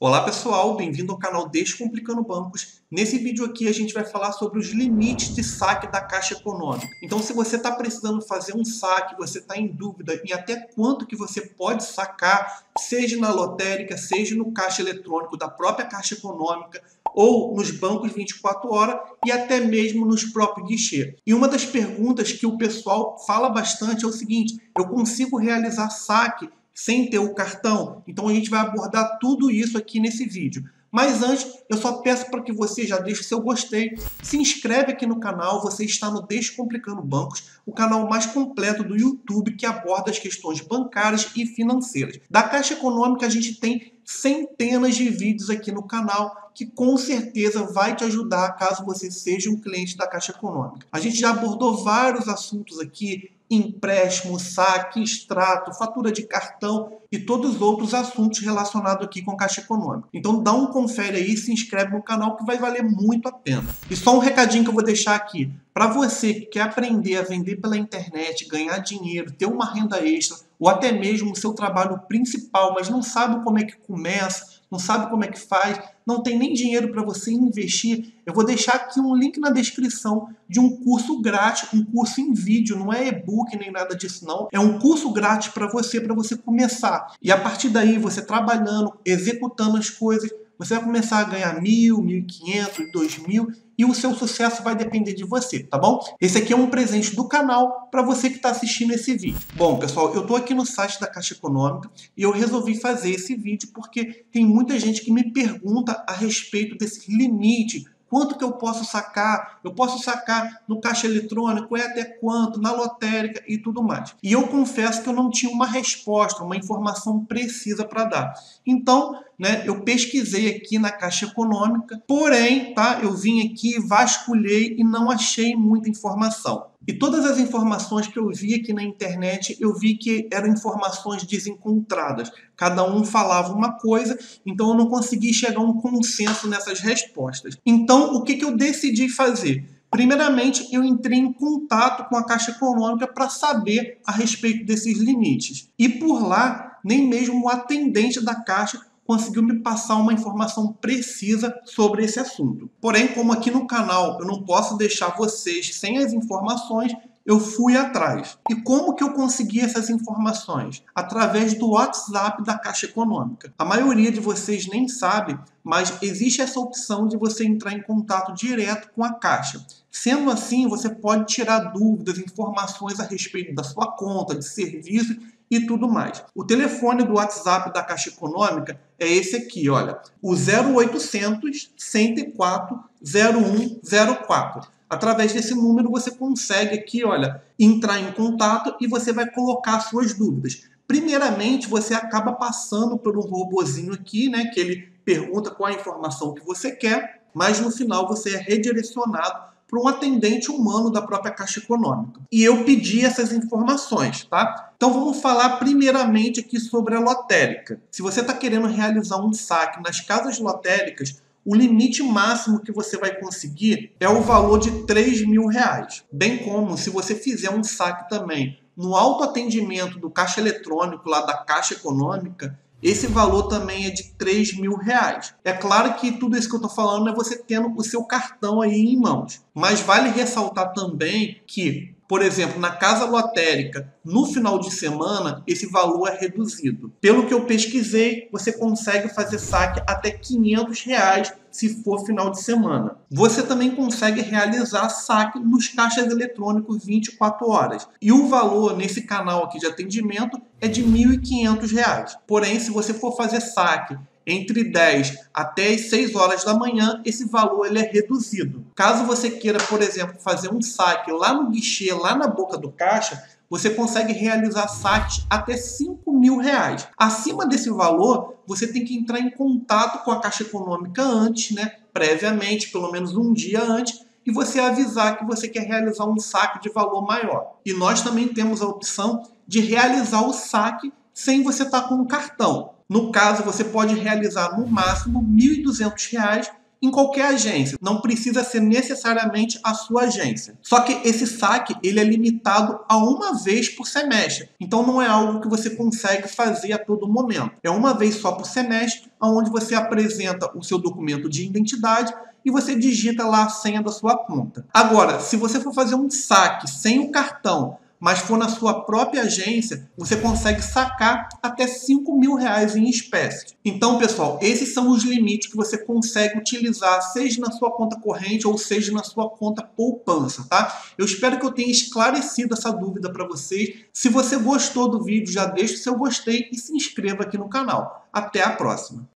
Olá pessoal, bem-vindo ao canal Descomplicando Bancos. Nesse vídeo aqui a gente vai falar sobre os limites de saque da Caixa Econômica. Então se você está precisando fazer um saque, você está em dúvida em até quanto que você pode sacar, seja na lotérica, seja no caixa eletrônico da própria Caixa Econômica, ou nos bancos 24 horas e até mesmo nos próprios guichês. E uma das perguntas que o pessoal fala bastante é o seguinte, eu consigo realizar saque sem ter o cartão. Então a gente vai abordar tudo isso aqui nesse vídeo. Mas antes, eu só peço para que você já deixe seu gostei, se inscreve aqui no canal, você está no Descomplicando Bancos, o canal mais completo do YouTube que aborda as questões bancárias e financeiras. Da Caixa Econômica a gente tem centenas de vídeos aqui no canal que com certeza vai te ajudar caso você seja um cliente da Caixa Econômica. A gente já abordou vários assuntos aqui, empréstimo, saque, extrato, fatura de cartão e todos os outros assuntos relacionados aqui com Caixa Econômica. Então dá um confere aí, se inscreve no canal que vai valer muito a pena. E só um recadinho que eu vou deixar aqui. Para você que quer aprender a vender pela internet, ganhar dinheiro, ter uma renda extra, ou até mesmo o seu trabalho principal, mas não sabe como é que começa, não sabe como é que faz, não tem nem dinheiro para você investir, eu vou deixar aqui um link na descrição de um curso grátis, um curso em vídeo, não é e-book nem nada disso não, é um curso grátis para você, para você começar. E a partir daí, você trabalhando, executando as coisas, você vai começar a ganhar mil, mil e quinhentos, dois mil e o seu sucesso vai depender de você, tá bom? Esse aqui é um presente do canal para você que está assistindo esse vídeo. Bom, pessoal, eu estou aqui no site da Caixa Econômica e eu resolvi fazer esse vídeo porque tem muita gente que me pergunta a respeito desse limite Quanto que eu posso sacar? Eu posso sacar no caixa eletrônico, é até quanto, na lotérica e tudo mais. E eu confesso que eu não tinha uma resposta, uma informação precisa para dar. Então, né, eu pesquisei aqui na Caixa Econômica, porém, tá, eu vim aqui, vasculhei e não achei muita informação. E todas as informações que eu vi aqui na internet, eu vi que eram informações desencontradas. Cada um falava uma coisa, então eu não consegui chegar a um consenso nessas respostas. Então, o que, que eu decidi fazer? Primeiramente, eu entrei em contato com a Caixa Econômica para saber a respeito desses limites. E por lá, nem mesmo o atendente da Caixa conseguiu me passar uma informação precisa sobre esse assunto. Porém, como aqui no canal eu não posso deixar vocês sem as informações, eu fui atrás. E como que eu consegui essas informações? Através do WhatsApp da Caixa Econômica. A maioria de vocês nem sabe, mas existe essa opção de você entrar em contato direto com a Caixa. Sendo assim, você pode tirar dúvidas, informações a respeito da sua conta, de serviço e tudo mais. O telefone do WhatsApp da Caixa Econômica é esse aqui, olha, o 0800 104 0104. Através desse número você consegue aqui, olha, entrar em contato e você vai colocar suas dúvidas. Primeiramente, você acaba passando por um robozinho aqui, né, que ele pergunta qual a informação que você quer, mas no final você é redirecionado para um atendente humano da própria Caixa Econômica. E eu pedi essas informações, tá? Então vamos falar primeiramente aqui sobre a lotérica. Se você está querendo realizar um saque nas casas lotéricas, o limite máximo que você vai conseguir é o valor de 3 mil reais. Bem como se você fizer um saque também no autoatendimento do caixa eletrônico lá da Caixa Econômica, esse valor também é de 3 mil reais. É claro que tudo isso que eu estou falando é você tendo o seu cartão aí em mãos. Mas vale ressaltar também que, por exemplo, na casa lotérica, no final de semana, esse valor é reduzido. Pelo que eu pesquisei, você consegue fazer saque até 500 reais se for final de semana. Você também consegue realizar saque nos caixas eletrônicos 24 horas. E o valor nesse canal aqui de atendimento é de R$ 1.500. Porém, se você for fazer saque entre 10 até as 6 horas da manhã, esse valor ele é reduzido. Caso você queira, por exemplo, fazer um saque lá no guichê, lá na boca do caixa, você consegue realizar saques até 5 mil reais. Acima desse valor, você tem que entrar em contato com a Caixa Econômica antes, né? previamente, pelo menos um dia antes, e você avisar que você quer realizar um saque de valor maior. E nós também temos a opção de realizar o saque sem você estar com um cartão. No caso, você pode realizar no máximo R$ 1.200 em qualquer agência, não precisa ser necessariamente a sua agência. Só que esse saque ele é limitado a uma vez por semestre, então não é algo que você consegue fazer a todo momento. É uma vez só por semestre, onde você apresenta o seu documento de identidade e você digita lá a senha da sua conta. Agora, se você for fazer um saque sem o cartão mas for na sua própria agência, você consegue sacar até 5 mil reais em espécie. Então, pessoal, esses são os limites que você consegue utilizar, seja na sua conta corrente ou seja na sua conta poupança, tá? Eu espero que eu tenha esclarecido essa dúvida para vocês. Se você gostou do vídeo, já deixa o seu gostei e se inscreva aqui no canal. Até a próxima!